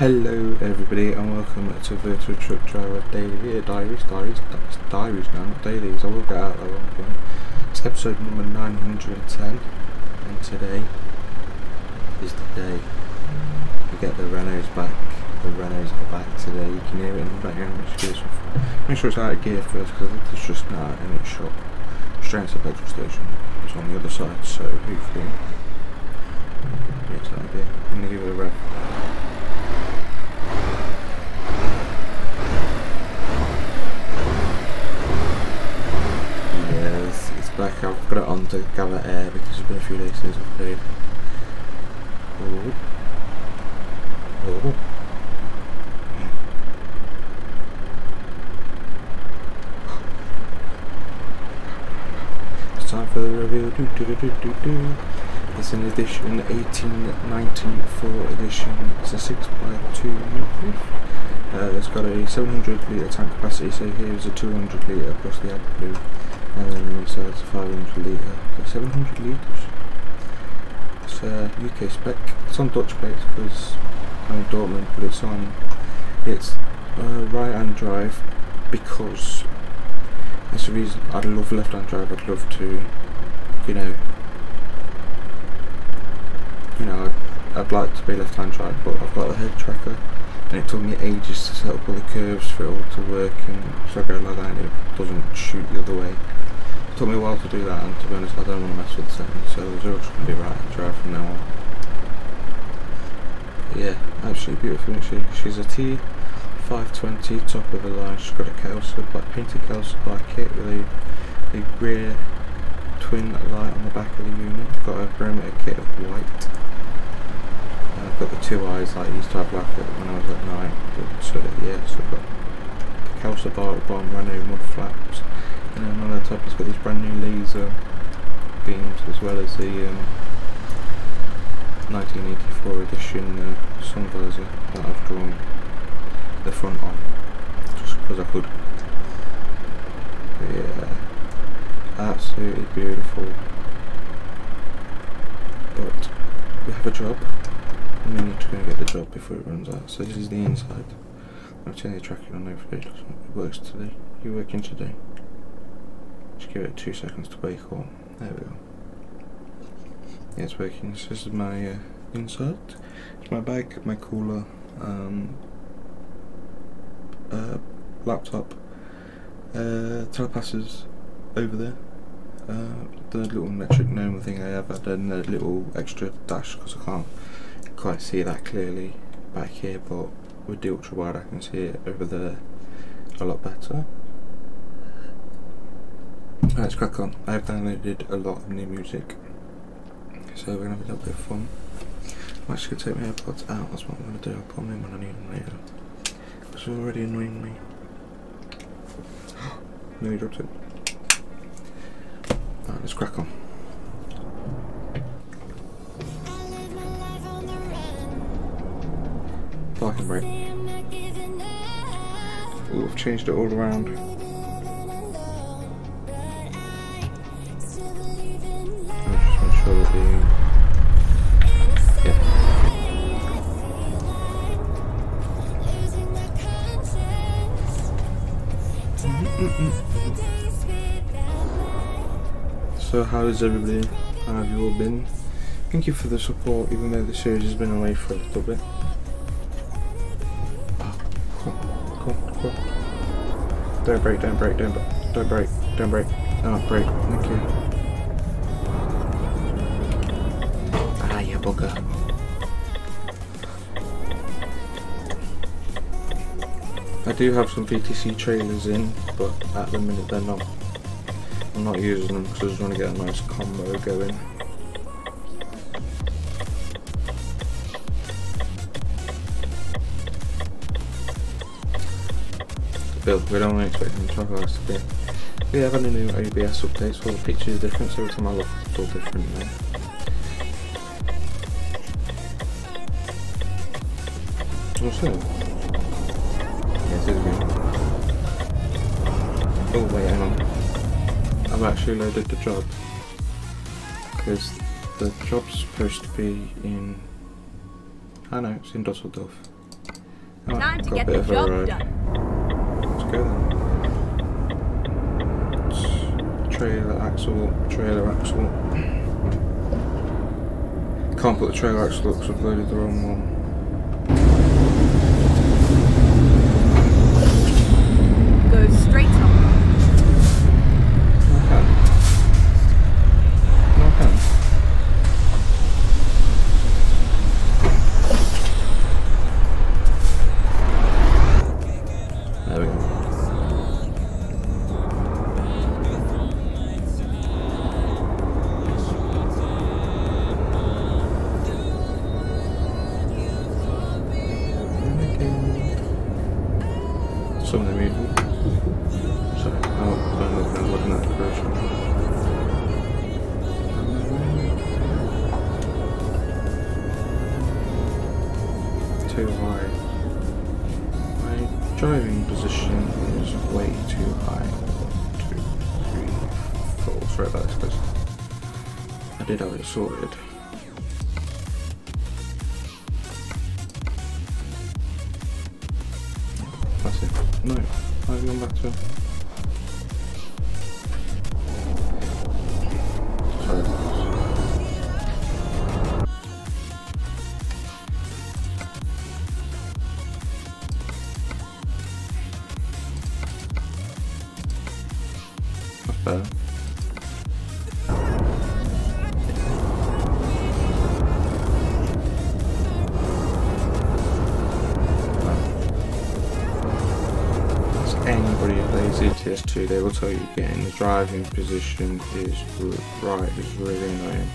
Hello everybody and welcome to Virtual Truck Driver Daily uh, Diaries, Diaries, Diaries now, not dailies, I will get out that one point. It's episode number 910 and today is the day we get the Renaults back. The Renaults are back today, you can hear it in the background, make sure it's out of gear first because it's just not in its shop. Straight into the petrol station, it's on the other side so hopefully it's out of gear. I'm going to give it a rev. Yes, it's back. I've got it on to gather air because it's been a few days since I've played. Oh. Oh. It's time for the review. Do, do, do, do, do. It's an edition, 1894 edition. It's a 6x2 milk uh, it's got a 700 litre tank capacity, so here's a 200 litre plus the AdBlue, and then inside it's a 500 litre, so 700 litres. It's a UK spec. It's on Dutch plates because I'm in Dortmund, but it's on it's uh, right hand drive because that's the reason I'd love left hand drive. I'd love to, you know, you know, I'd, I'd like to be left hand drive, but I've got the head tracker and it took me ages to set up all the curves for it all to work and so I go like that it doesn't shoot the other way. It took me a while to do that and to be honest I don't want to mess with the settings so are just going to be right and drive from now on. But yeah, absolutely beautiful isn't she? She's a T520 top of the line, she's got a Kelsa, black painted Kelsa black kit with a, a rear twin light on the back of the unit, got a perimeter kit of white I've got the two eyes like I used to have like when I was at night. But uh, yeah, so I've got the Kelsa bar at the bottom, Renault mud flaps, and then on the top it's got these brand new laser beams as well as the um, 1984 edition uh, sun visor that I've drawn the front on just because I could. But yeah, absolutely beautiful. But we have a job we need to go get the job before it runs out. So this is the inside. I'll turn the tracking on notifications. It works today. You working today? Just give it two seconds to wake up. There we go. Yeah, it's working. So this is my uh, inside. It's my bag, my cooler, um, uh, laptop, uh, telepasses over there. Uh, the little metric gnome thing I have, and then a little extra dash because I can't quite see that clearly back here but with the ultra wide I can see it over there a lot better. let's crack on. I've downloaded a lot of new music so we're gonna have a little bit of fun. I'm actually gonna take my AirPods out, that's what I'm gonna do, I'll put them in when I need them later. It's already annoying me. no, Nearly dropped it. Alright, let's crack on. Parking brake. Ooh, I've changed it all around. Yeah. So how is everybody? How have you all been? Thank you for the support even though the series has been away for a little bit. Don't break, don't break, don't, break, don't break, don't break. Oh, break. Thank you. Ah, you bugger. I do have some VTC trailers in, but at the minute they're not. I'm not using them because I just want to get a nice combo going. Build. We don't expect them to have us to be. We have any new OBS updates where the picture is different, so every time I look it's all different now. What's that? Yes, it's good. Oh wait, hang on. I've actually loaded the job because the job's supposed to be in. I know it's in Dusseldorf. Time to get the job done. Then. Trailer axle, trailer axle. Can't put the trailer axle up I've loaded the wrong one. ETS2, they will tell you getting the driving position is right is really annoying.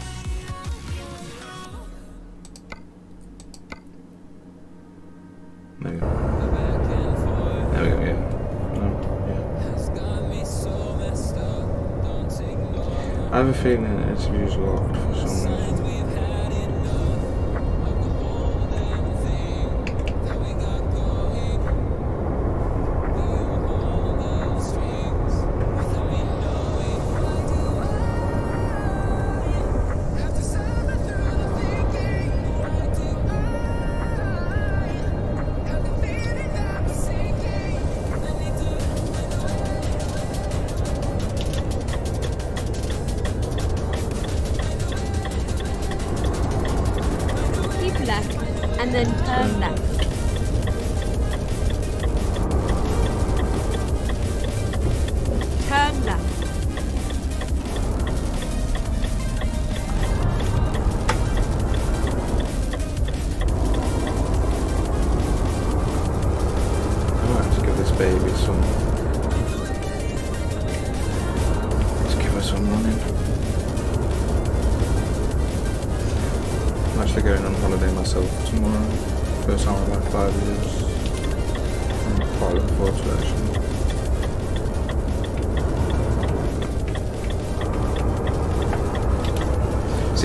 There we go. There we go, yeah. No, yeah. I have a feeling that interviews locked for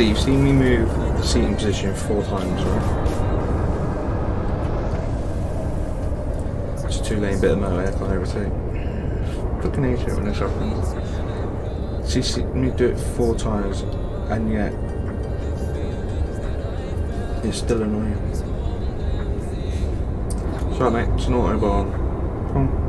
See, you've seen me move the seating position four times, right? It's a two lane bit of motorway, I can't overtake. Fucking hate it when this happens. See, see me do it four times, and yet it's still annoying. Right, mate. It's an autobahn. Come on.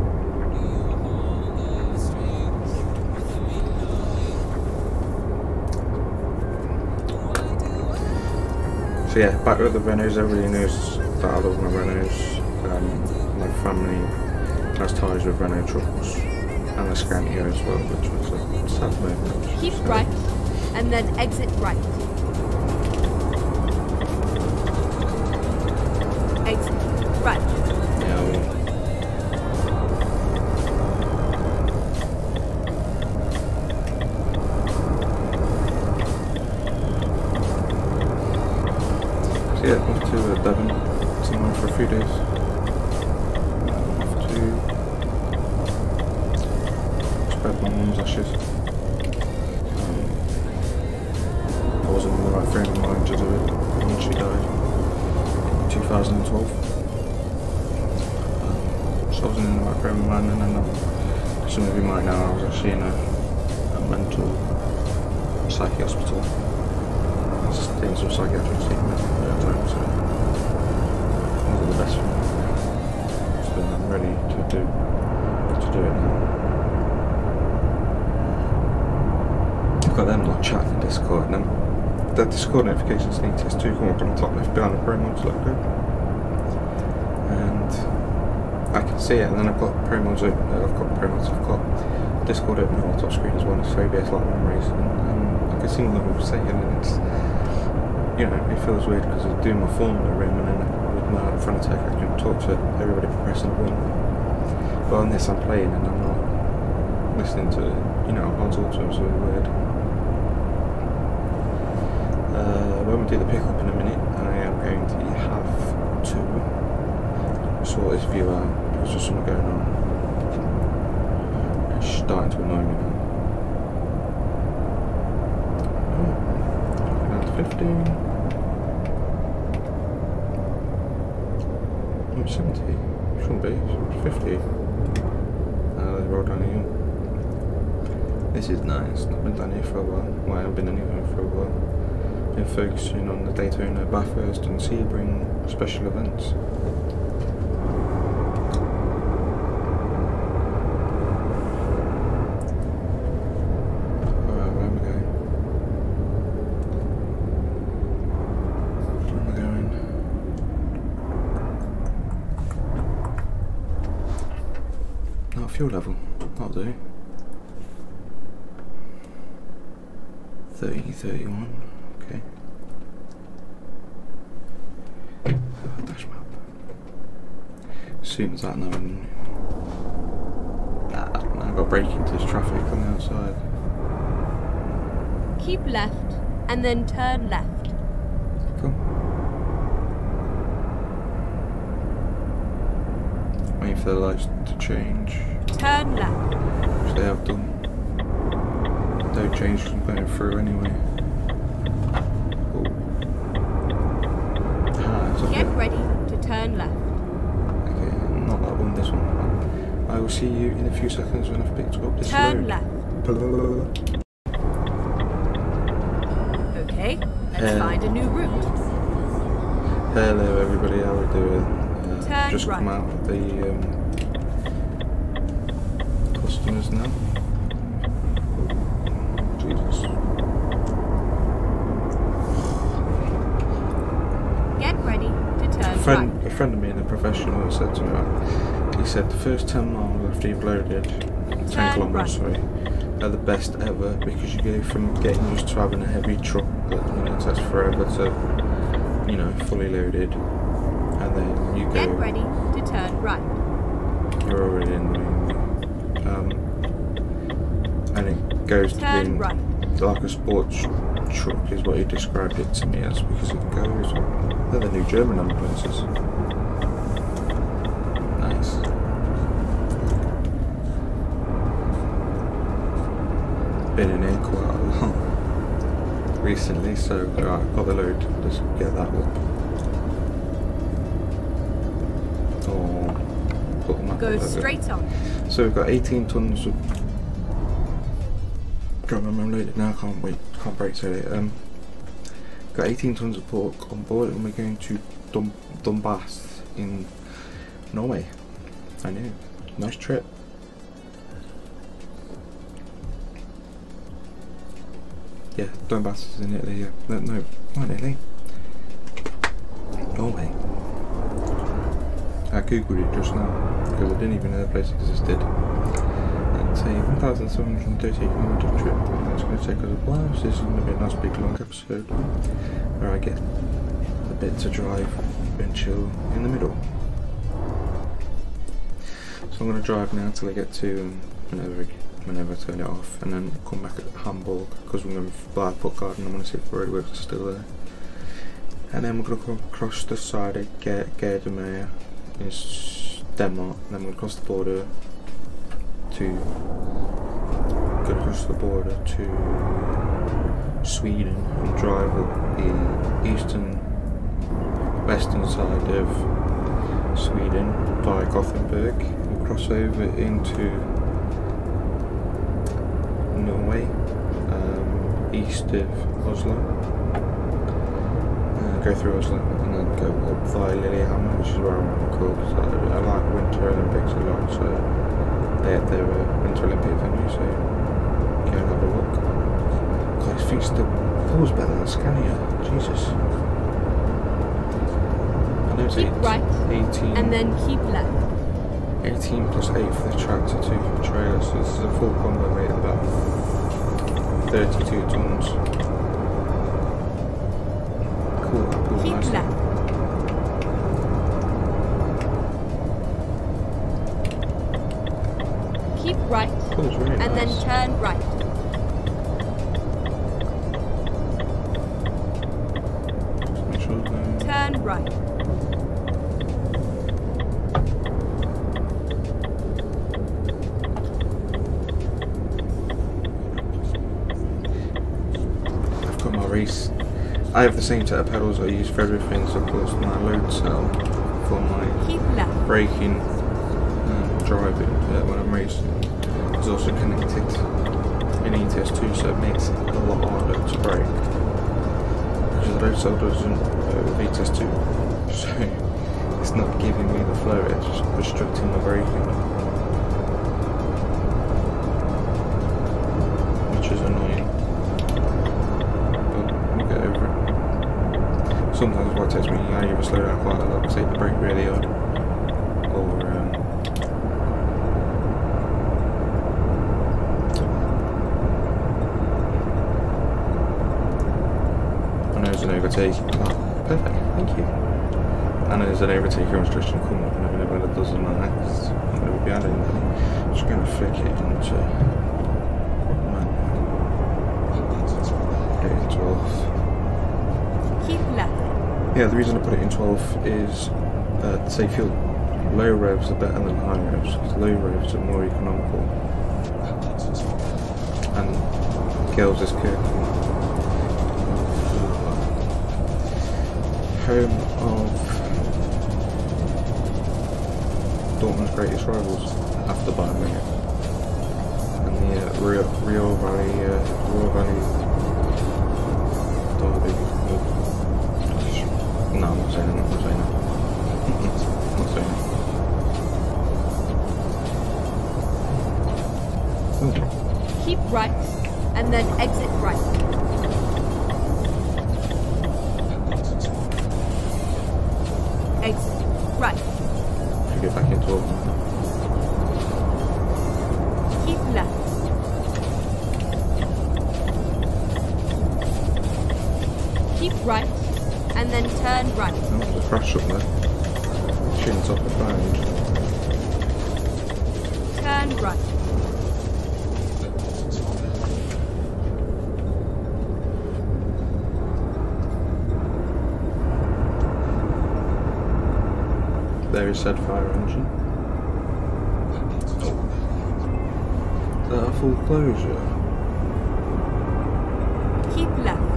So yeah, back with the Renaults. Everybody knows that I love my Renaults. Um, my family has ties with Renault trucks and the Scania as well, which was a sad moment. Keep So- right and then exit right. Then the Discord notifications need test 2 come up on the top left behind the Promods logo. And I can see it and then I've got Promods open, uh, I've got Promods, I've got Discord open on the top screen as well as OBS Light Memories and um, I can see what I'm saying and it's, you know, it feels weird because I'm doing my the room and then with my front attack I can talk to everybody pressing one. But on this I'm playing and I'm not listening to, you know, I'll talk to them, so it's weird. Uh, when we do the pickup in a minute, and I am going to have to sort this view out because there's something going on. It's starting to annoy me now. Oh, down to 15. Oh, 70. Shouldn't be. It's 50. Uh, they rolled down here. This is nice. I've been down here for a while. Well, I haven't been anywhere for a while been focusing on the Daytona Bathurst and Sebring special events. Fuel level. That'll do. 30, 31. Soon as that knowing. Nah, I've got to break into this traffic on the outside. Keep left and then turn left. Cool. Waiting for the lights to change, Turn left. which they have done. Don't change from going through anyway. Oh. Ah, Get ready to turn left. Okay, not that one, this one. I will see you in a few seconds when I've picked up this Turn left. Okay, let's Uh, find a new route. Hello everybody, how are we doing? Uh, just come out of the um, customers now. Oh, Jesus. Get ready to A turn friend, right. a friend of mine, a professional, said to me, he said the first 10 miles after you've loaded, 10 kilometres, sorry, are the best ever because you go from getting used to having a heavy truck that you know takes forever to, you know, fully loaded, and then you Get ready to turn right. you're already in the main, um, and it goes to being right. like a sports truck is what he described it to me as because it goes. They're the new German ambulances. Nice. Been in here quite a lot recently, so right, got the load. Let's get that one. Oh, put the map Go straight on. So we've got 18 tons of. Can't remember I'm loaded now. Can't wait. Can't break today. Um, got 18 tons of pork on board, and we're going to Dun- Dombås in Norway. I know. Nice trip. Yeah, Dombås is in Italy. Yeah. No, no, not in Italy. Norway. I googled it just now because I didn't even know the place existed. It's a 1,730 kilometre trip. and It's going to take us a while, so this is going to be a nice big long episode where I get a bit to drive and chill in the middle. So I'm going to drive now till I get to um, whenever whenever I turn it off, and then come back at Hamburg because we're going to buy a Puttgarden. I'm going to see if the roadworks are still there. And then we're going to come across the side of Ger- Gerdemeyer in Denmark, and then we'll cross the border to go across the border to Sweden and drive up the eastern western side of Sweden via Gothenburg. We'll cross over into Norway, um, east of Oslo uh, go through Oslo and then go up via Lillehammer, which is where I want to go because I, like Winter Olympics a lot, So they had their uh, Winter Olympic venue, so go and have a look. God, I think the pool's better than Scania. Jesus. I know it's Keep eight- right, 18, And then keep left. 18 plus 8 for the tractor, 2 for the trailer, so this is a full combo weight of about 32 tons. Cool, Keep nice. left. Keep right. Pool's really And then turn right. Make sure the- Turn right. I've got my race. I have the same set of pedals I use for everything, so of course my load cell for my braking and driving uh, when I'm racing is also connected in ETS2, so it makes it a lot harder to brake. Because the load cell doesn't uh, with ETS2, so it's not giving me the flow, it's just restricting the braking. Takes me, I either slow down quite a lot, take the brake really hard, or um, I know there's an overtake. Oh, perfect, thank you. I know there's an overtaker instruction coming up in a minute, but it doesn't matter. It's not going to be behind anything. I'm just going to flick it into man, eight, 12. Keep left. Yeah, the reason I put it in 12 is uh, say feel low revs are better than high revs because low revs are more economical. And girls is good. Home of Dortmund's greatest rivals. After Bayern Munich and the uh, Rio, Rio Valley uh, Rio Valley right. And then exit right. Is said fire engine. Is that a full closure? Keep left.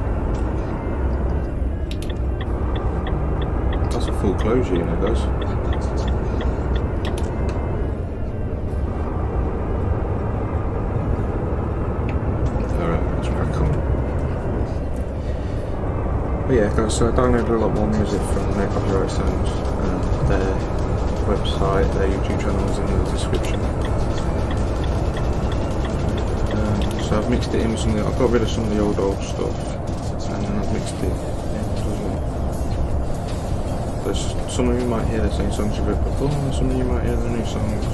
That's a full closure, you know, guys. Alright, let's crack on. But yeah, guys, so I downloaded a lot more music from No Copyright Sounds. Um, website, their YouTube channel is in the description. Um, so I've mixed it in with some of the, I've got rid of some of the old old stuff and then I've mixed it in. There's, some of you might hear the same songs you've heard before, and some of you might hear the new songs.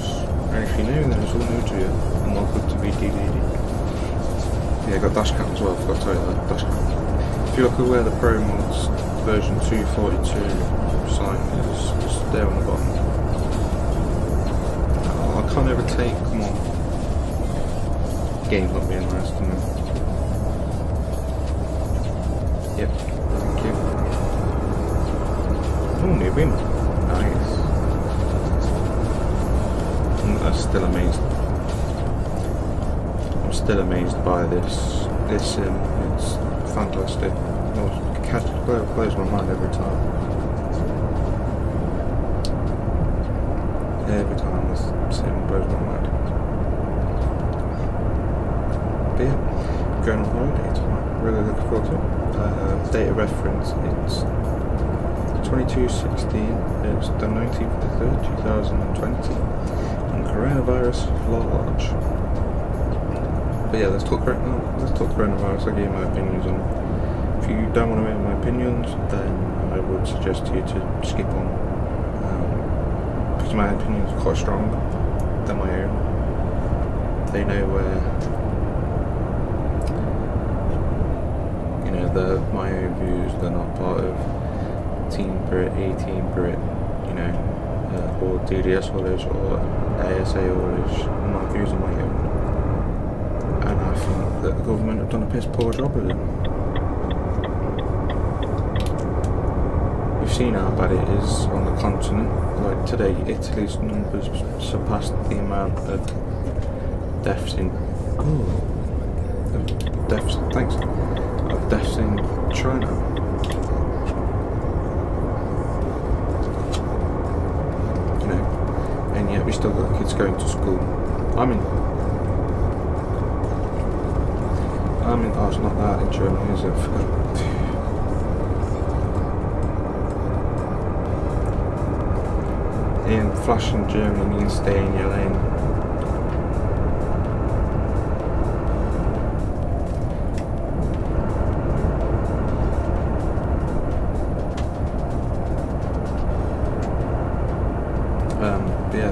And if you're new, then it's all new to you. And welcome to BDD. Yeah, I got dash dashcam as well, I forgot to tell you that. Dashcam. If you look at where the Pro Mods version 242 sign is, it's there on the bottom. I can't ever take, come on. Game's not being nice to. Yep, thank you. Oh, new win. Nice. I'm I'm still amazed. I'm still amazed by this. This sim. It's fantastic. It catch, blow- blows my mind every time. Every time this sim blows my mind. But yeah, going on holiday tomorrow. Really looking forward to it. Uh, data reference, it's 2216, it's the 19th of the 3rd, 2020. and coronavirus large. But yeah, let's talk let's talk coronavirus. I'll give you my opinions on. it. If you don't want to hear my opinions, then I would suggest you to skip on. Because my opinions are quite strong than my own. They know where you know the my own views. They're not part of Team Brit, A Team Brit, you know, uh, or DDS orders or ASA orders. My views are my own, and I think that the government have done a piss poor job with it. We've seen how bad it is on the continent. Like today, Italy's numbers surpassed the amount of deaths in. Oh, of deaths. Thanks. Of deaths in China. We still got kids going to school. I mean, I mean, oh, it's not that in Germany, is it? Flashing Germany means stay in your lane. Um, yeah,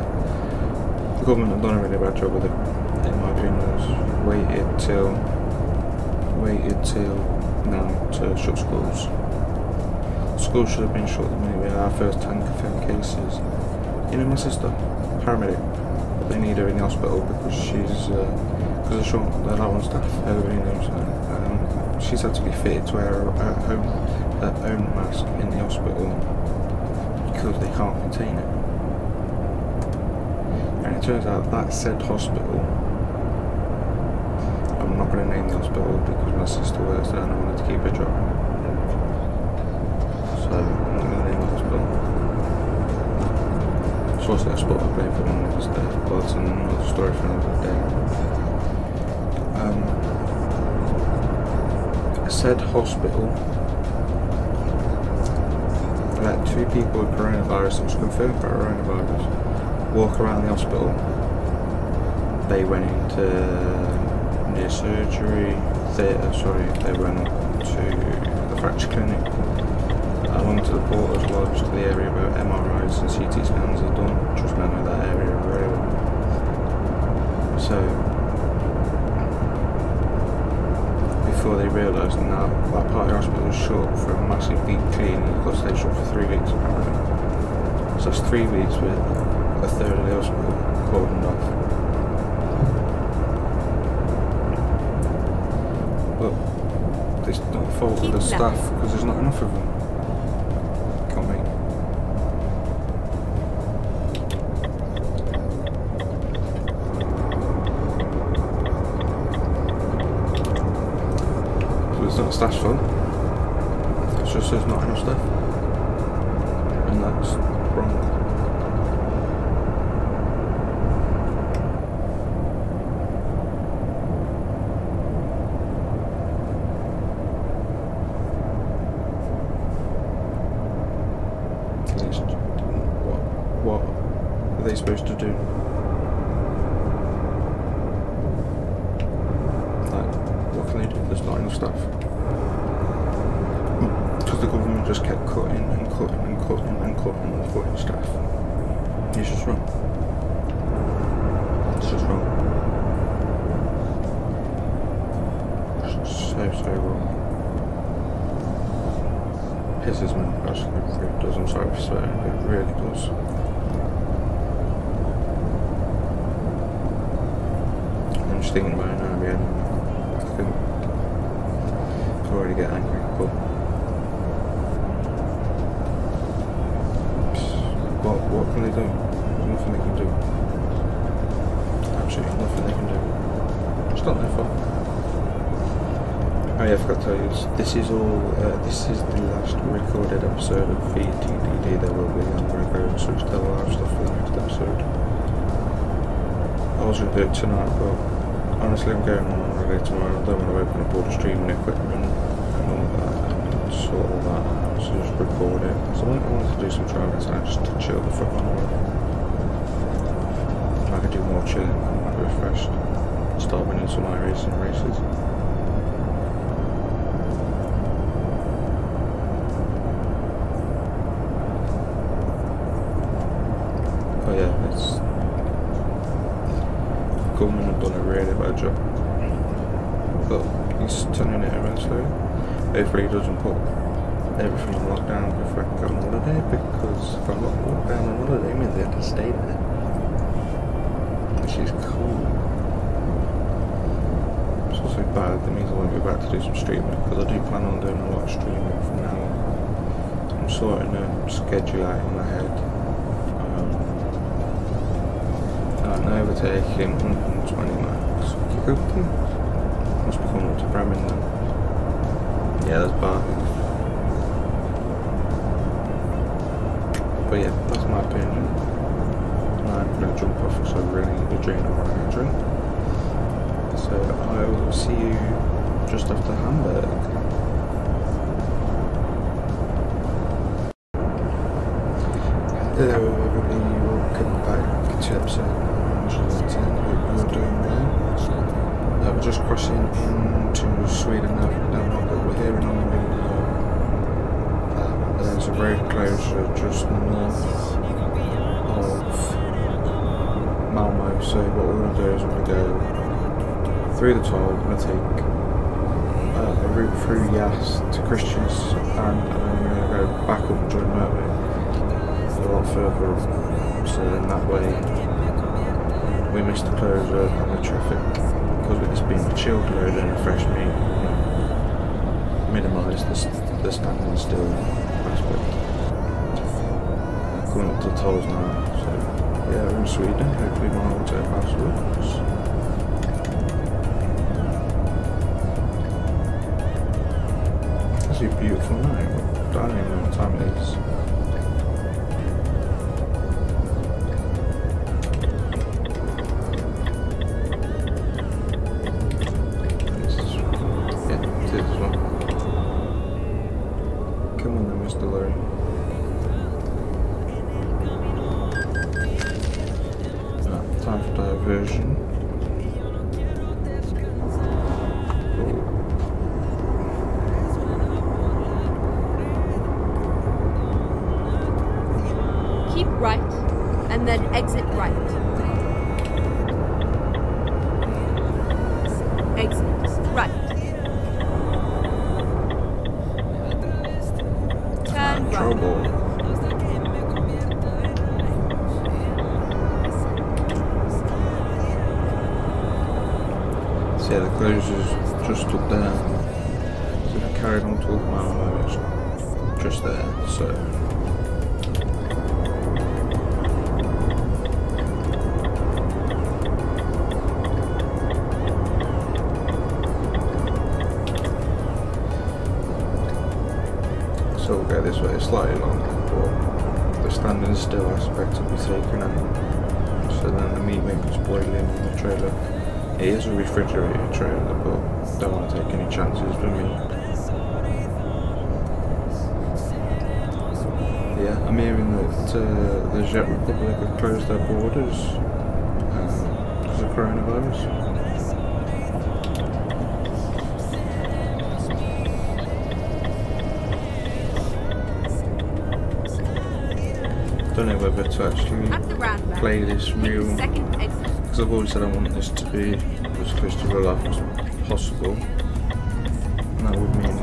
the government have done a really bad job with it, in my opinion. Waited till, waited till now to shut schools. Schools should have been shut the minute we had our first 10 confirmed cases. You know my sister, paramedic. They need her in the hospital because she's because of short the allowance staff over in them. So, um, she's had to be fitted to wear her, her, home, her own mask in the hospital because they can't contain it. And it turns out that said hospital. I'm not going to name the hospital because my sister works there and I wanted to keep her job. So what's that spot I played for one was there, but it's another story for another day. Um, said hospital let two people with coronavirus, it was confirmed coronavirus, walk around the hospital. They went into near surgery theatre, sorry, they went to the fracture clinic, along to the Porter's Lodge, to the area where MRIs and CT scans are done. Trust me, I know that area very well. So, before they realised now that part of the hospital was shut for a massive deep clean, got stayed shut for three weeks apparently. So it's three weeks with a third of the hospital cordoned off. But it's not the fault of the that. staff because there's not enough of them. Can't make. So it's not staff's fault. It's just there's not enough staff. And that's wrong. It's- What, what are they supposed to do? Like, what can they do? There's not enough staff. Because the government just kept cutting and cutting and cutting and cutting and cutting staff. It's just wrong. It's just wrong. So, so. Pisses me off. It does. I'm sorry for swearing. It really does. I'm just thinking about it now again. I can already get angry, but what what can they do? There's nothing they can do. Absolutely nothing they can do. It's not their fault. I forgot to tell you, this is all, uh, this is the last recorded episode of VTDD. There will be, to go and switch to the live stuff for the next episode. I was to do it tonight, but honestly I'm going on holiday tomorrow. I don't want to open up all the streaming equipment and all that and sort all that out, so just record it. So I wanted to do some trials and just to chill the fuck on. I could do more chilling, refreshed, starving in some iRacing races. But yeah, it's government have done a really bad job. But he's turning it around slowly. Hopefully he doesn't put everything on lockdown before I can go on holiday because if I'm not locked down on holiday, it means I have to stay there. Which is cool. It's also bad, that means I won't be back to do some streaming because I do plan on doing a lot of streaming from now on. I'm sorting a schedule out in my head. Um, I'm overtaking 120 max. Kikuki? Must be coming up to Bremen then. Yeah, that's bad. But yeah, that's my opinion. I'm gonna jump off because I really need a drink or a drink. So I will see you just after Hamburg. Hello everybody, welcome back to episode 110. Hope you're doing well. Uh, we're just crossing into Sweden now Denmark, but we're hearing on the radio that there's a road closure just north of Malmo. So what we're going to do is we're going to go through the toll, going to take uh, a route through Yas to Christians, and, and then we're going to go back up John Murphy a lot further up. So in that way we missed the closure and the traffic because it's been a chilled road and a fresh meat, you know, minimise the, the standing still aspect. Coming up to the tolls now, so yeah, we're in Sweden, hopefully my auto pass works. It's a beautiful night, be spoiling in the trailer. It is a refrigerated trailer, but don't want to take any chances with me. Yeah, I'm hearing that uh, the Czech Republic have closed their borders um, because of coronavirus. This Take real the second exit. because I've always said I want this to be as close to real life as possible. And that would mean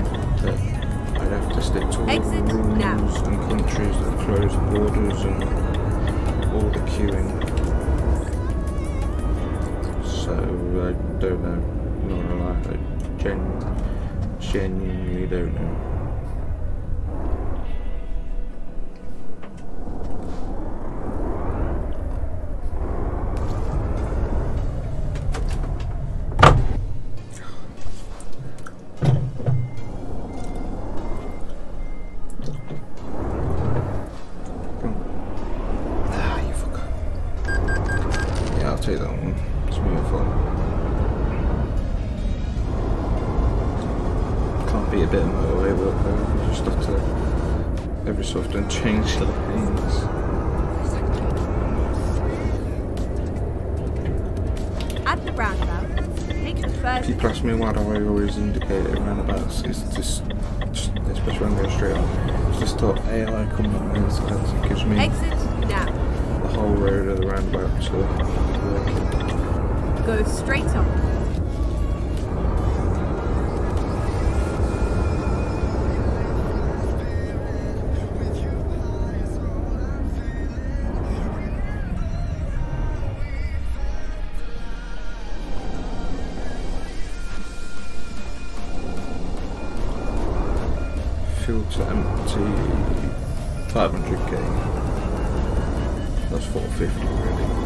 that I'd have to stick to all Exit the rules now. and countries that close borders and all the queuing. So I don't know. Not gonna lie, I gen- genuinely don't know. Working. Go straight on. 450 really.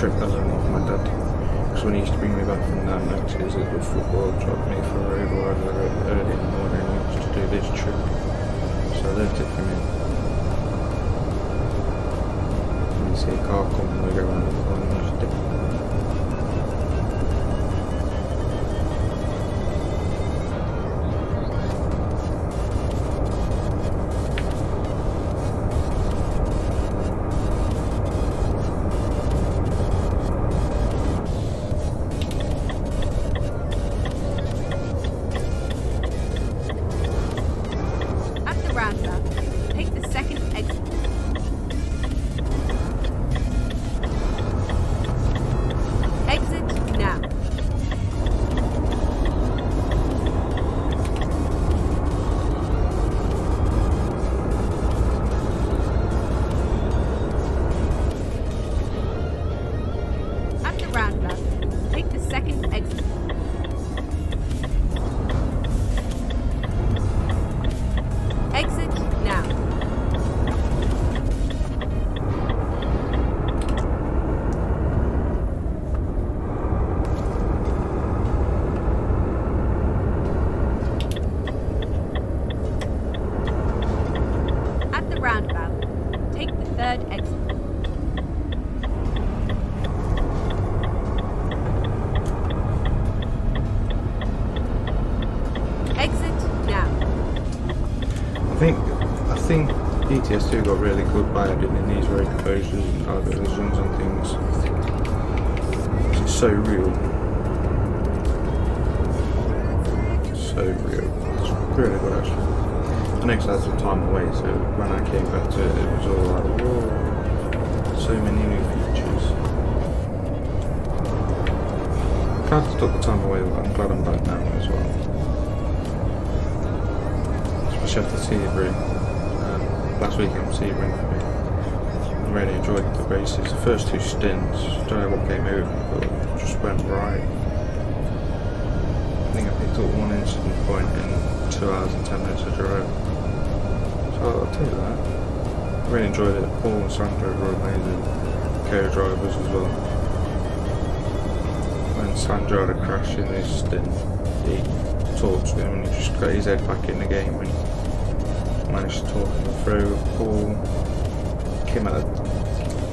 This is a trick I learned my dad. Because when he used to bring me back from down next year's a good football, drop me for a road ride early- in the morning, to do this trip. So I learned it for me. You see a car ETS2 got really good by adding in these road closures and diversions and things. It's so real. So real. It's really good actually. Know 'cause I had some time away, so when I came back to it, it was all like, whoa, so many new features. I took the time away, but I'm glad I'm back now as well. Especially after Sebring. Um, last Sebring for me. I really enjoyed the races. The first two stints, don't know what came over me, but just went right. I think I picked up one incident point in two hours and ten minutes of drove. So I'll take that. I really enjoyed it. Paul and Sandro were amazing co-drivers as well. When Sandro had a crash in this stint, he talked to him and he just got his head back in the game and managed to talk him through. Paul came out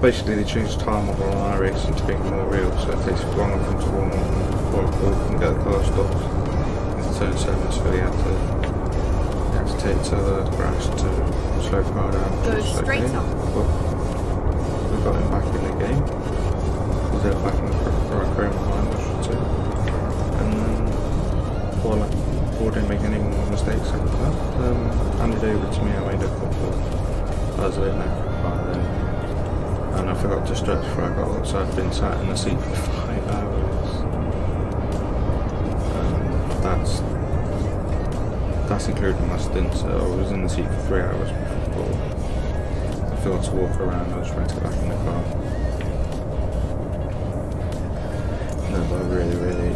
basically they changed time on iRacing to make it more real so it takes longer for them to warm up and before Paul can get the car stopped. Into turn 7 so he had to he had to take to the grass to slow the car down. Go straight okay, on. but we got him back in the game. He's back in the right frame of I didn't make any more mistakes after that. Um, handed over to me, I made a couple. I was in. And I forgot to stretch before I got up, so I'd been sat in the seat for five hours. Um, that's that's including my stint, so I was in the seat for three hours before I forgot to walk around, I was trying to get back in the car. No, but I really, really,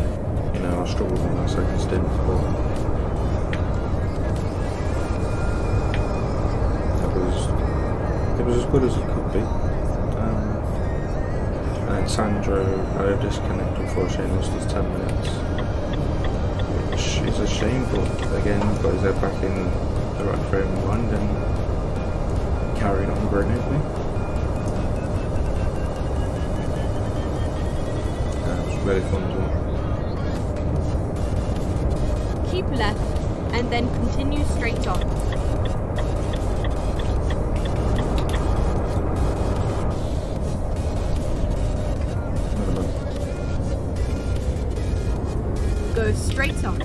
you know, I struggled with that second stint, but it was as good as it could be. Um, and Sandro had a disconnect, unfortunately, lost his 10 minutes which is a shame, but again, got his head back in the right frame of mind and carried on brilliantly. Uh, it was really fun as well. Keep left and then continue straight on. Straight on.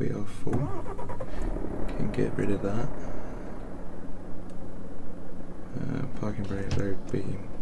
We are full. Can get rid of that. Uh, parking brake, load beam.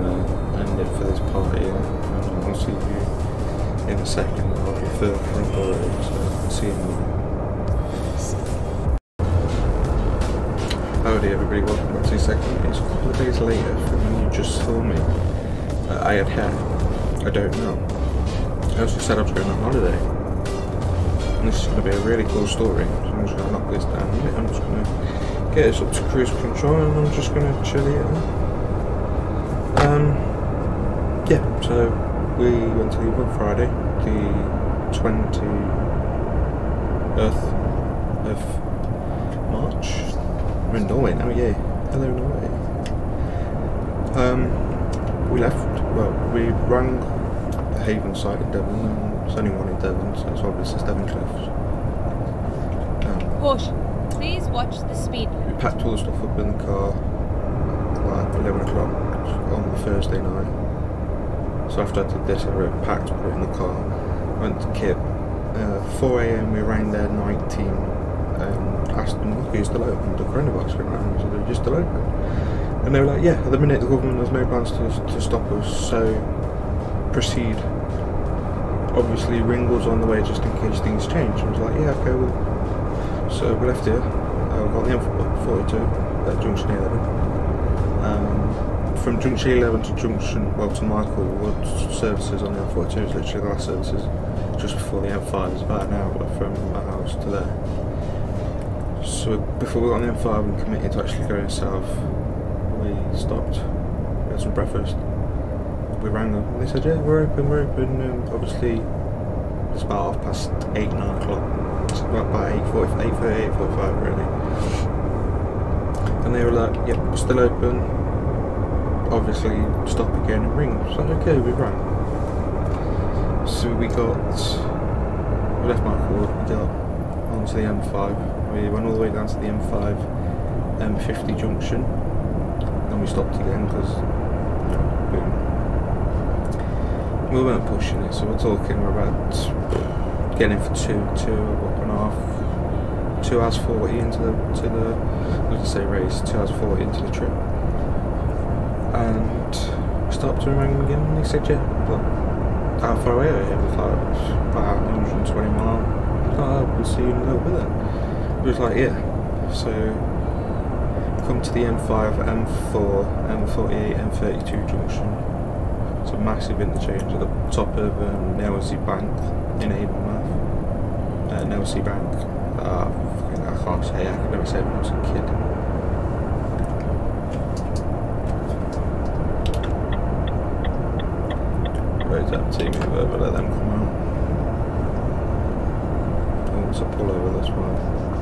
Gonna end it for this party and I'll see you in a second. I'll be further from road, so see you in a minute. Howdy everybody, welcome back to the second. It's a couple of days later from when you just saw me. Uh, I had hair. I don't know. I also said I was going on holiday. And this is going to be a really cool story. So I'm just going to knock this down a bit. I'm just going to get us up to cruise control and I'm just going to chill here. Um, yeah, so we went to leave on Friday, the 20th of March. We're in Norway now, yeah. Hello, Norway. Um, we left, well, we rang the Haven site in Devon, and there's only one in Devon, so it's obviously Devon Cliffs. Um. Please watch the speed we packed all the stuff up in the car like 11 o'clock on the Thursday night. So after I did this, I wrote packed, put it in the car, went to Kip. Uh, 4am we rang their night team and asked them, look, who's still open? The coronavirus went around, so they're just still open. And they were like, yeah, at the minute the government has no plans to, to stop us, so proceed. Obviously Ringle's on the way just in case things change. I was like, yeah, okay, well. So we left here, uh, we got the M42 at junction 11. From junction 11 to junction, well to Michaelwood services on the M42 is literally the last services just before the M5 is about an hour from my house to there. So before we got on the M5 and committed to actually going south, we stopped, we had some breakfast, we rang them and they said yeah we're open, we're open and obviously it's about half past 8, 9 o'clock, it's about, about 8.40, 8.30, 8.45 really. And they were like, yep, we're still open. Obviously, stop again and ring. So okay, we rang. So we got, we left Michael, we got onto the M5. We went all the way down to the M5, M50 junction. Then we stopped again because, boom. We weren't pushing it, so we're talking, we're about getting for two, two and a half, two hours 40 into the, to the, let's say race, two hours 40 into the trip. And stopped and rang again and they said, yeah, but how far away are you? It was like about 120 miles. Oh, we'll see you in a little bit then. It was like, yeah. So, come to the M5, M4, M48, M32 junction. It's a massive interchange at the top of um, Nelsey Bank in Avonmouth. Uh, Nelsey Bank. Uh, I can't say, I could never say when I was a kid. Raise that team over, let them come out. Oh, it's a pull over, that's why.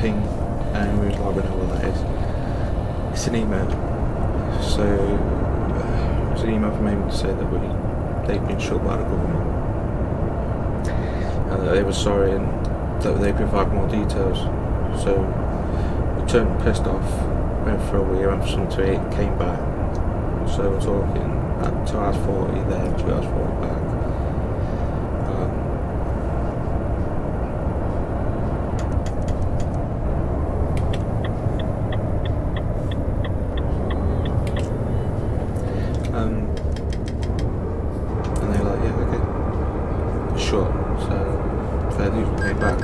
Ping, and we was like, we know what that is. It's an email. So, uh, it's an email from AIM to say that we, they've been shot by the government. And that they were sorry and that they provide more details. So, we turned pissed off, went for a wee, went for something to eat, came back. So we're talking at 2 hours 40 there, 2 hours 40 back. Um, Um, and they were like, yeah, okay. Sure. So, fair dues, we came back.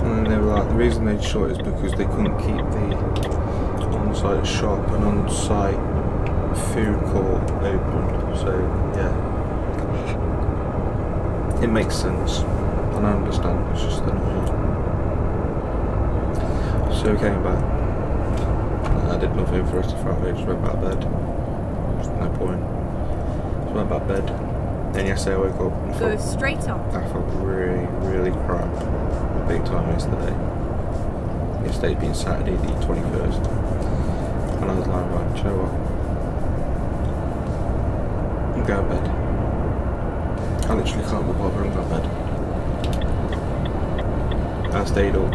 And then they were like, the reason they shut is because they couldn't keep the on-site shop and on-site food court open. So, yeah. It makes sense. And I understand, it's just annoying. So we came back. I did nothing for rest of Friday, just went back to bed. No point. Just went back to bed. Then yesterday I woke up and Go felt, straight on. I felt really, really crap. Big time yesterday. Yesterday being Saturday the 21st. And I was like, right, you what? I'm going to bed. I literally can't be bothered, I'm going to bed. I stayed up.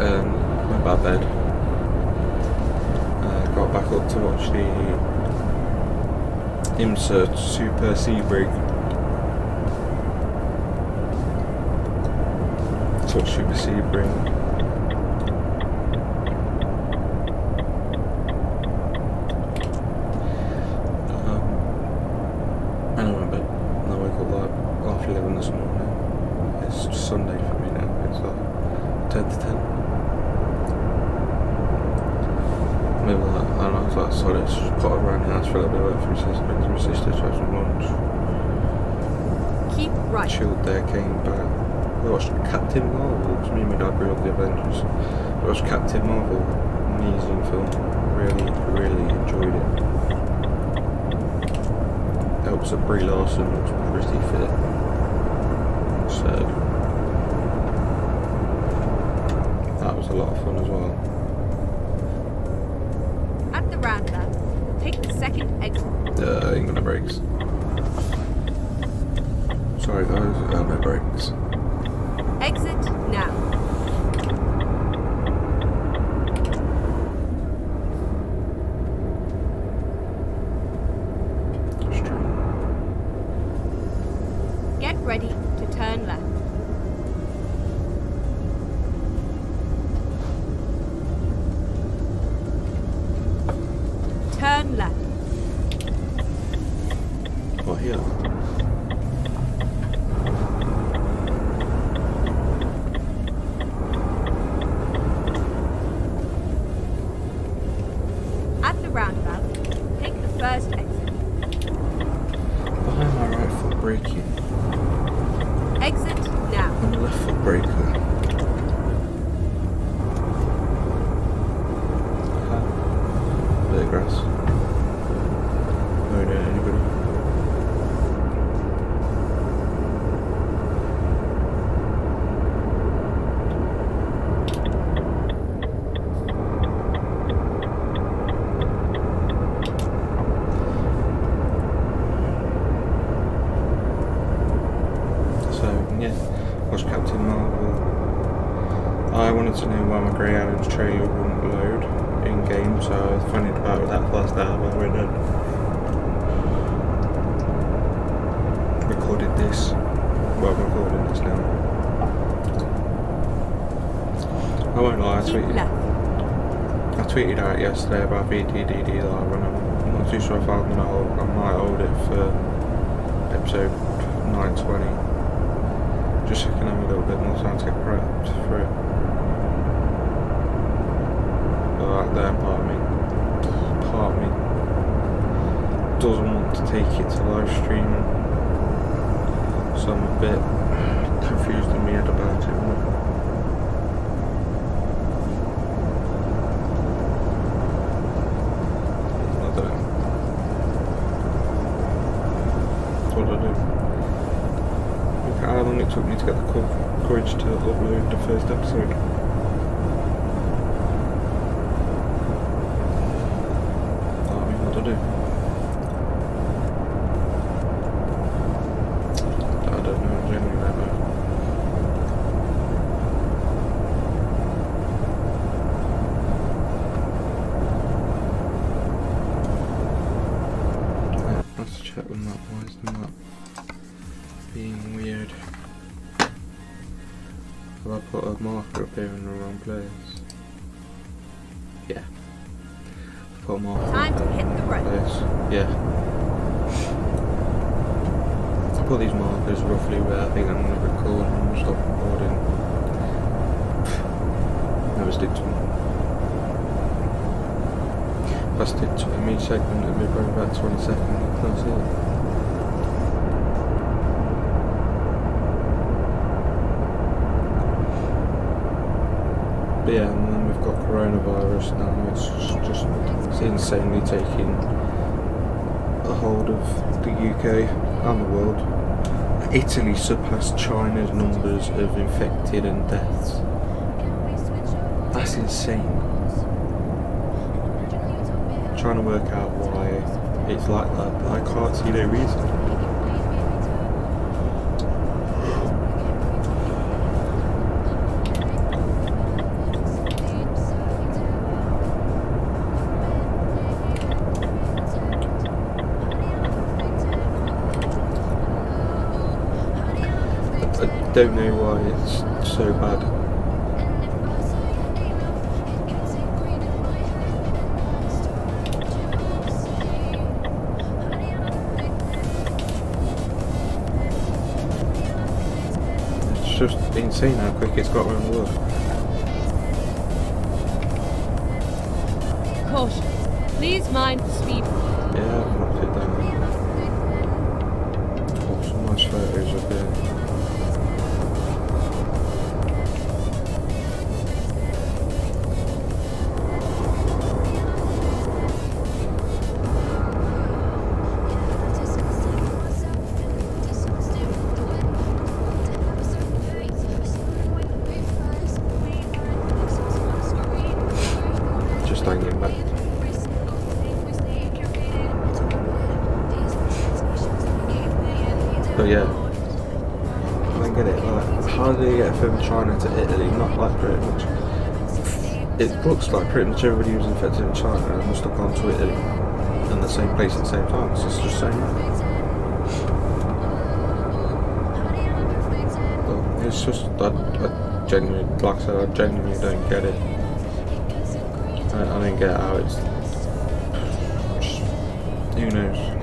Um, went back to bed. Uh, got back up to watch the IMSA Super Sebring. To watch Super Sea Um, and I went to bed. And I woke up like half 11 this morning. It's Sunday for me now. It's like 10 to 10. Maybe like, I don't know, I was like, sorry, let's just put around the house for a little bit, wait for my sister, went to my sister to have some lunch, Keep right. chilled there, came back. We watched Captain Marvel, because me and my dad grew up the Avengers. We watched Captain Marvel, amazing film, really, really enjoyed it. Helps that Brie Larson looks pretty fit. So, that was a lot of fun as well. At the roundabout, take the second exit. Uh, ain't got no brakes. Sorry guys, I got no brakes. Exit now. That's true. Get ready to turn left. Turn left. What here? At the roundabout, take the first exit. Behind my right foot braking. Exit now. On the left foot breaker. Ah, Bit of grass. No, no, anybody. So, yeah, watch Captain Marvel. I wanted to know why my Gray Adams trailer wouldn't load in game, so I was finding about that last hour when we did. Recorded this. Well, I'm recording this now. I won't lie, I Keep tweeted, left. I tweeted yesterday about VTDD that I run. I'm not too sure if gonna hold, I might hold it for episode 920. Just so I can have a little bit more time to get prepped for it. But that part of me, part of me doesn't want to take it to live streaming. So I'm a bit confused in my head about it. I don't know. What do I do? how long it took me to get the to upload the first episode. In the wrong place? Yeah. Put a marker Time up to hit the wrong road. place. Yeah. I put these markers roughly where I think I'm going to record and stop recording. Never stick to them. If I stick to them each segment, it'll be probably about 20 seconds. That's it. But yeah, and then we've got coronavirus now. It's just, it's insanely taking a hold of the UK and the world. Italy surpassed China's numbers of infected and deaths. That's insane. trying to work out why it's like that, but I can't see no reason. Don't know why it's so bad. It's just insane how quick it's got around the world. Caution. Please mind the speed. Yeah, from China to Italy? Not like pretty much. It looks like pretty much everybody was infected in China must have gone to Italy in the same place at the same time. It's just saying. But it's just I, I genuinely, like I said, I genuinely don't get it. I, I don't get how it's. Who knows?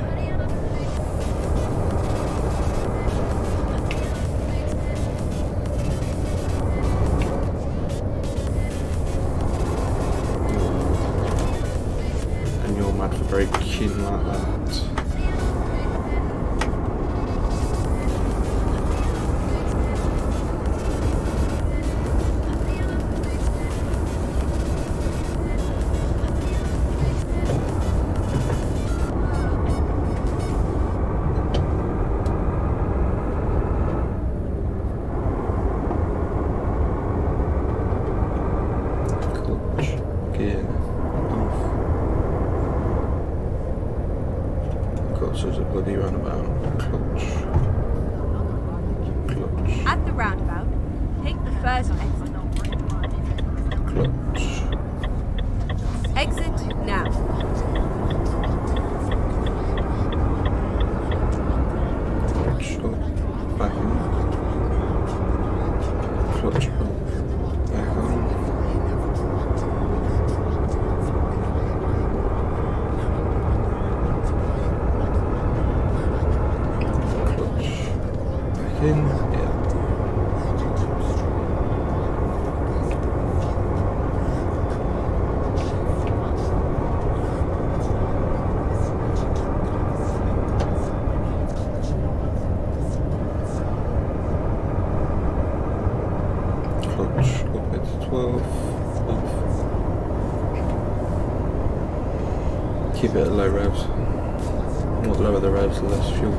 12 month. Keep it at low revs. More lower the revs, the less fuel.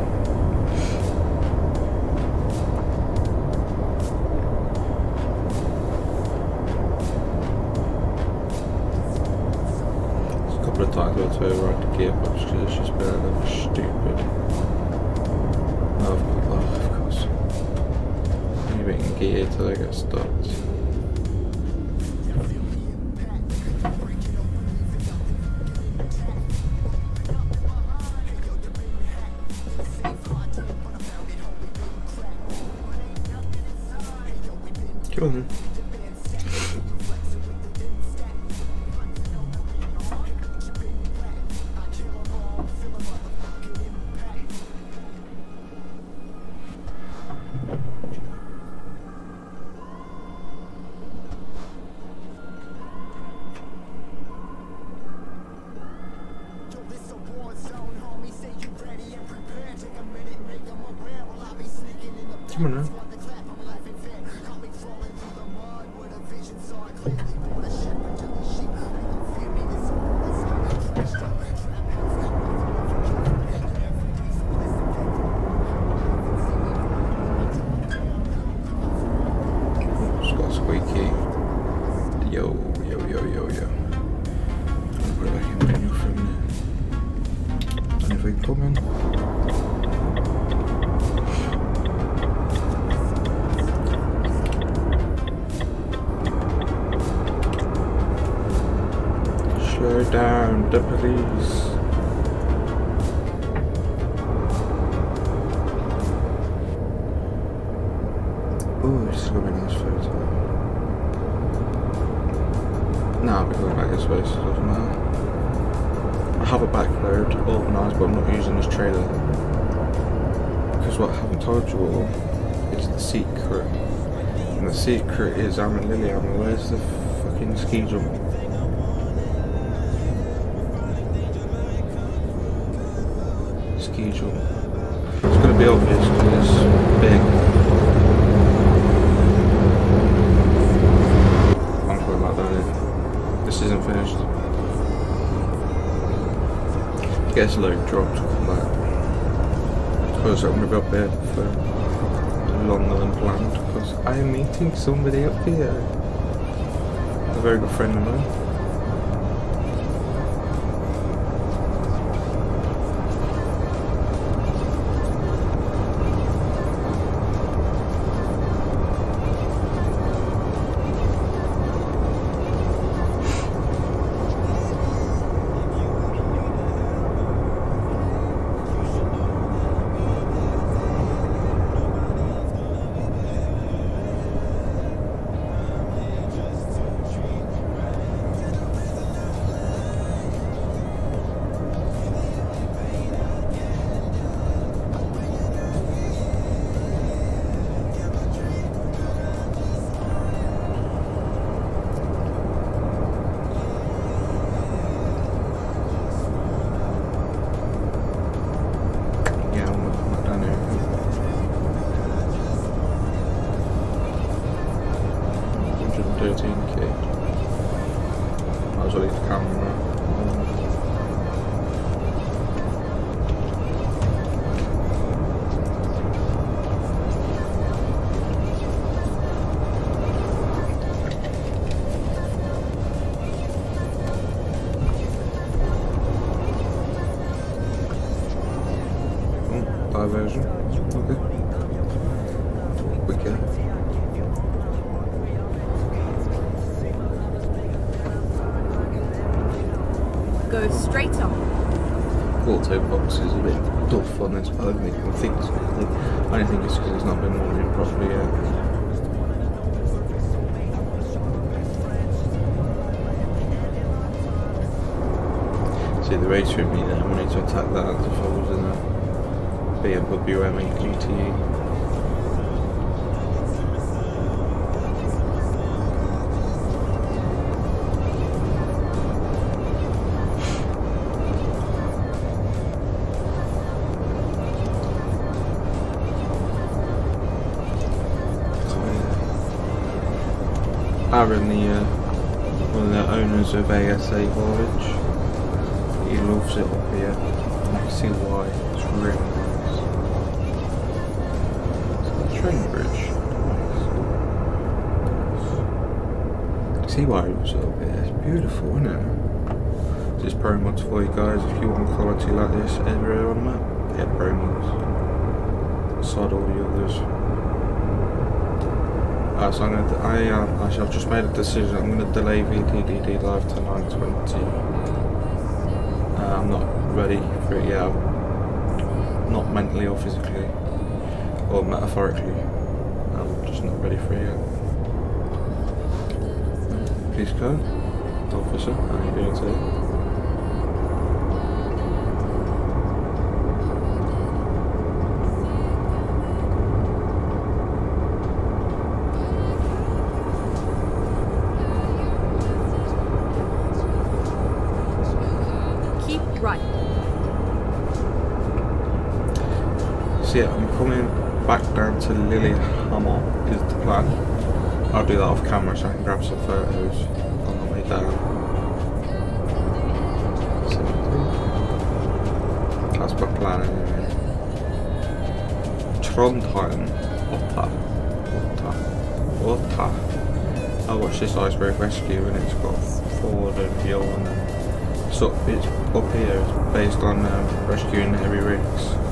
There's a couple of times where to override the gearbox because it's just been a stupid. Oh, of course. Leaving gear till I get stopped. What I haven't told you all is the secret. And the secret is I'm a Lillehammer, where's the fucking ski jump? Ski jump. It's gonna be obvious because it's big. I'm sorry about that. This isn't finished. Gets a load dropped, come back. Because I'm gonna be up there for longer than planned. Because I am meeting somebody up here. A very good friend of mine. Auto box is a bit tough on this, but I think I think I don't think it's because it's not been ordered properly yet. See the race with me there, I wanted to attack that if I was in a BMW M8 GTE. The uh, one of the owners of ASA Voyage, he loves it up here. I can see why. It's really nice. It's train bridge. Nice. See why he loves it up here. It's beautiful, isn't it? This pro mods for you guys if you want quality like this everywhere on the map. Yeah, pro mods. Aside all the others. So I'm gonna, I, uh, actually I've just made a decision, I'm gonna delay VTDD live to 920. Uh, I'm not ready for it yet, not mentally or physically, or metaphorically, I'm just not ready for it yet. Please go, officer, how are you doing today? Rescue and it's got Ford and Bjorn and so it's up here it's based on um, rescuing heavy rigs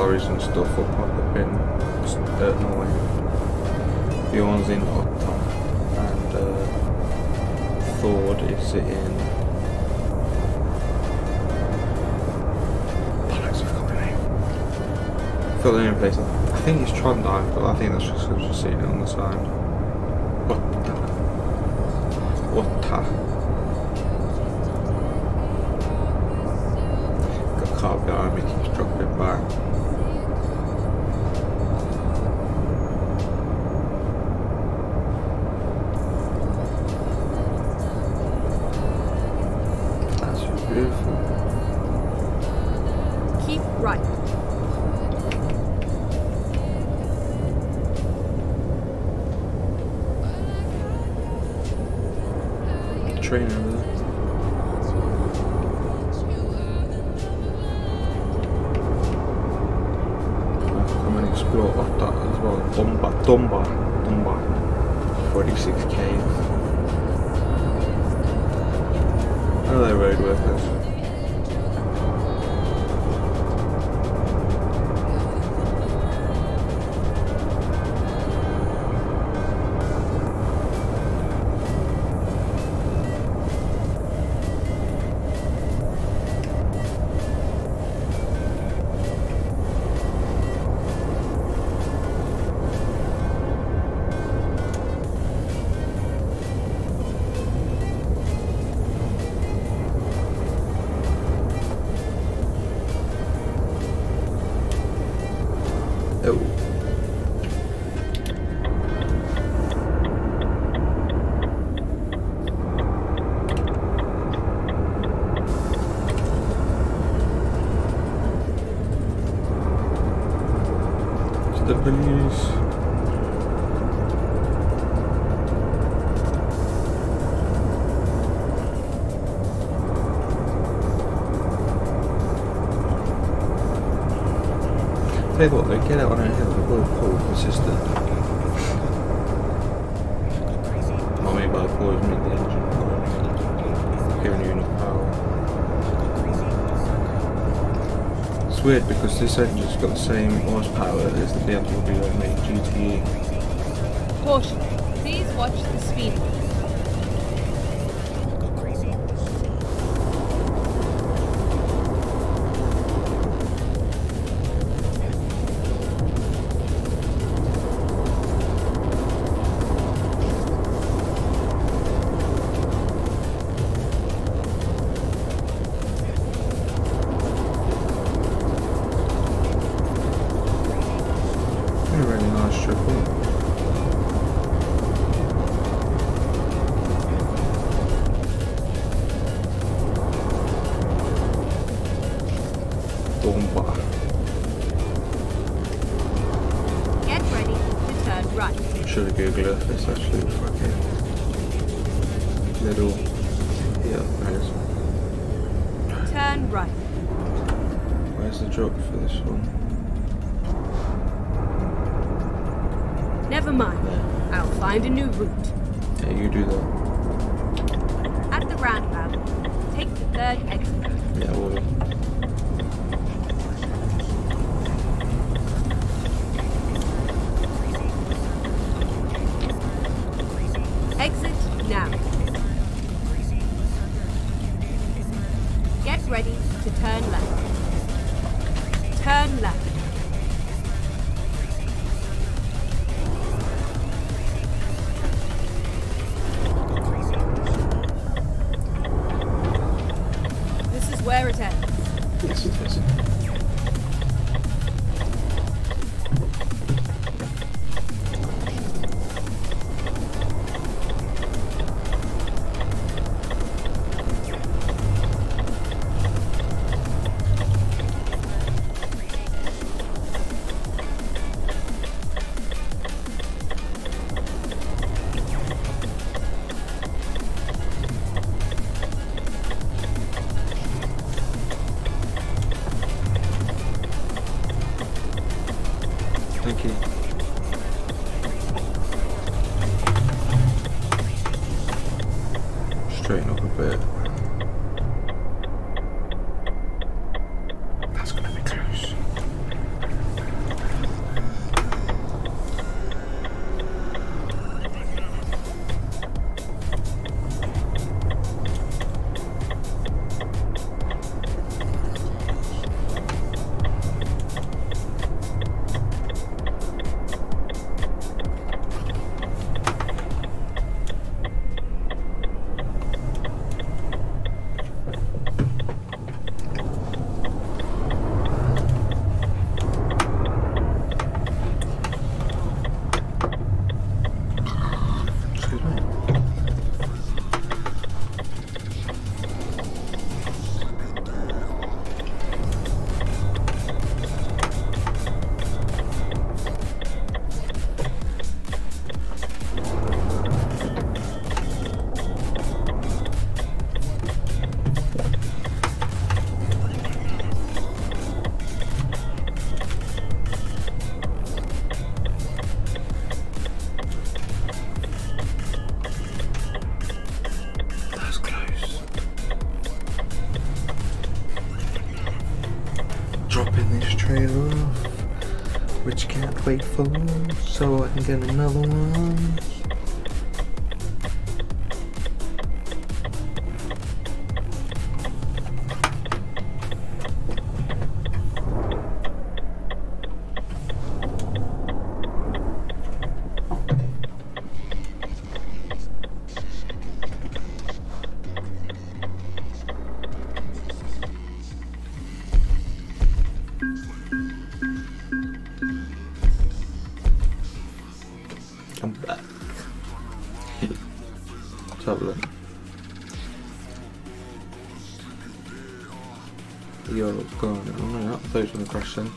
lorries and stuff will pop up in uh, Norway. The one's in Otta and uh, Thord is in forgot the name. Fill the name place. I think it's Trondheim, but I think that's just because just seen it on the side. 好 Tell you what, they get out on a hill, they will pull consistent. I mean by pull is the engine giving you enough power. It's weird because this engine's got the same horsepower as the BMW M8 GTE. Caution, please watch the speed so I can get another one. Question.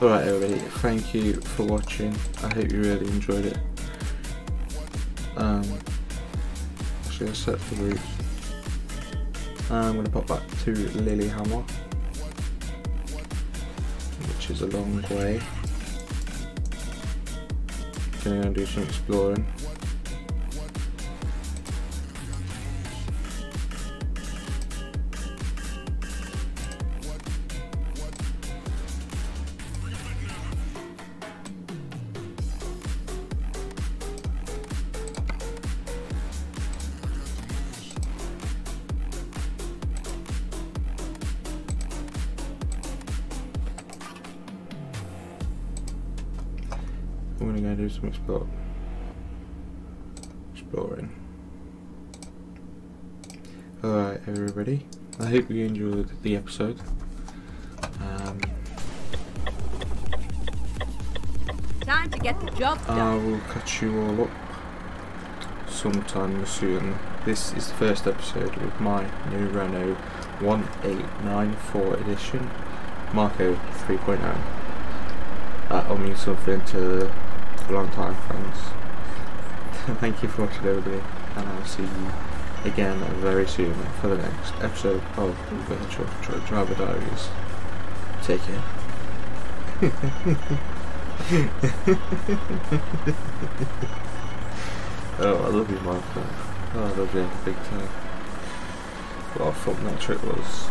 Alright everybody, thank you for watching. I hope you really enjoyed it. Um, actually let's set the route. I'm going to pop back to Lillehammer which is a long way. Gonna do some exploring. Enjoyed the episode. Um, Time to get the job done. I will catch you all up sometime soon. This is the first episode with my new Renault 1894 edition Marco 3.0. That'll mean something to a long time friends. Thank you for watching everybody and I'll see you again very soon for the next episode of Virtual Driver Diaries. Take care. Oh, I love you, Martha. Oh, I love you, big time. What a fun that trip was.